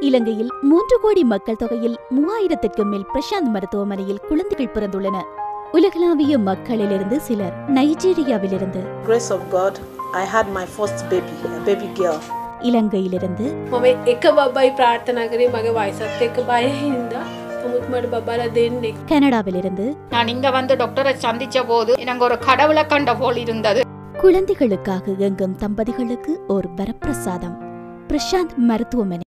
இலங்கையில் மூன்று கோடி மக்கள் தொகையில் மூவாயிரத்திற்கும் மேல் பிரசாந்த் மருத்துவமனையில் குழந்தைகள் பிறந்துள்ளன உலகளாவிய மக்களிலிருந்து சிலர் நைஜீரியாவிலிருந்து. இலங்கையிலிருந்து கனடாவிலிருந்து நான் இங்க வந்து டாக்டரை சந்திச்ச போது எனக்கு ஒரு கடவுளை கண்ட போல் இருந்தது. குழந்தைகளுக்காக எங்கும் தம்பதிகளுக்கு ஒரு வரப்பிரசாதம். பிரசாந்த் மருத்துவமனை.